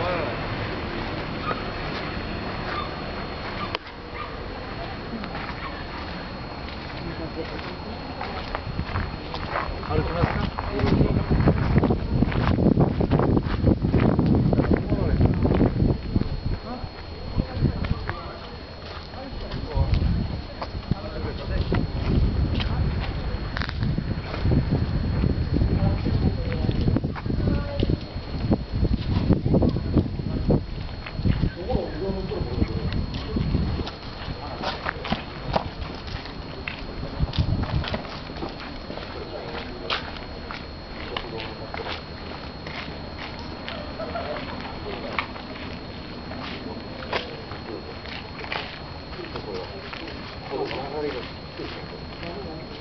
歩きますか 이렇게